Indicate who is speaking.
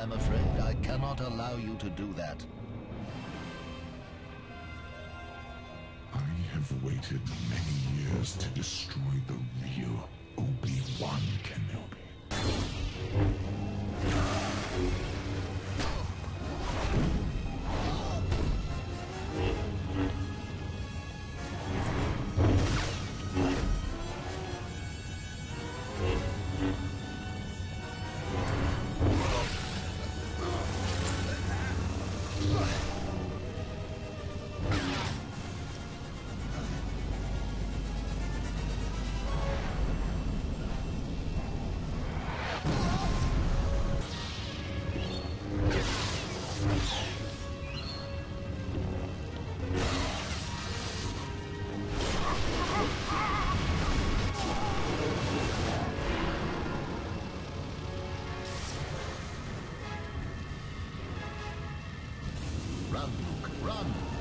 Speaker 1: I'm afraid I cannot allow you to do that.
Speaker 2: I have waited many years to destroy the real
Speaker 1: Run, run!